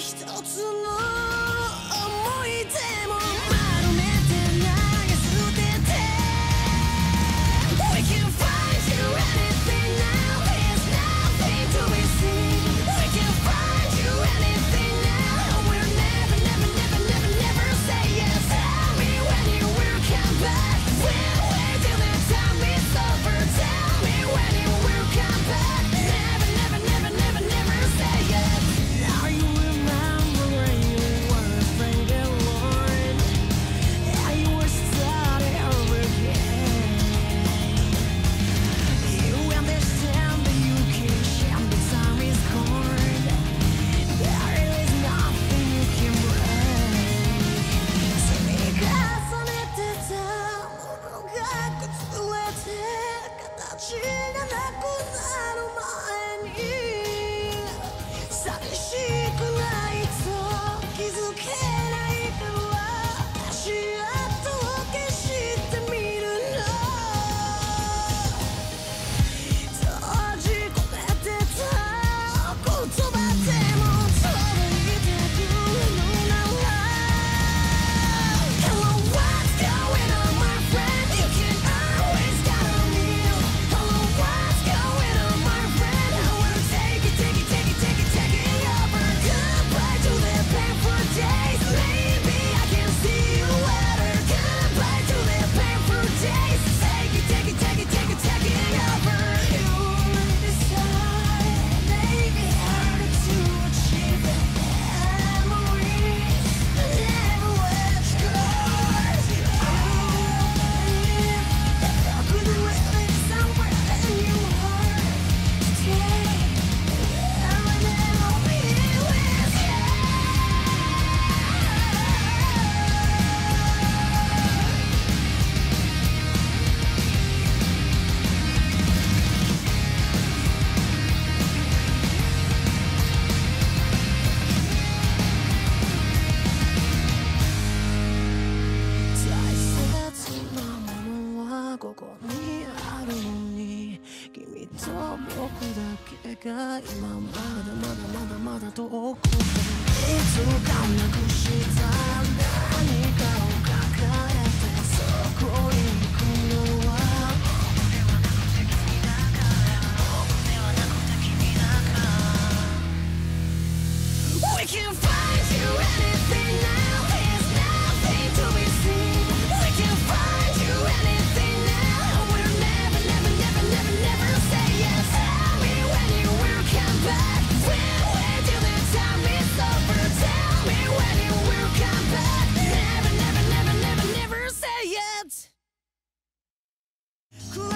したここにあるのに君と僕だけが今まだまだまだまだ遠くいつかなくした何かを抱えてそこに Cool.